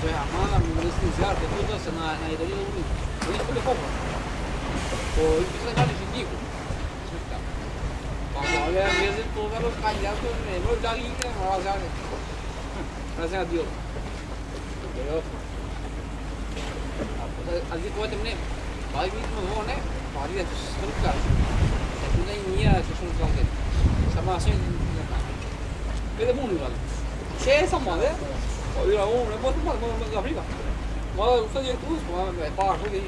cioè a mano mi licenziate tutto se na na idea non non è quello poco o il bisogno di dico aspetta ma vuole a mese tu ve lo scagliato ne lo già lì che non la sa grazie a Dio però az ilk oydum ne? Bay bir mi o ne? Bari de sınıf kaldı. Bunda niye sınıf kaldı? Sabah sen ne yaptın? Böyle bunu yapalım. Şey sanmadı. 我们来，我他妈他个，我最近都从外面买花，都给。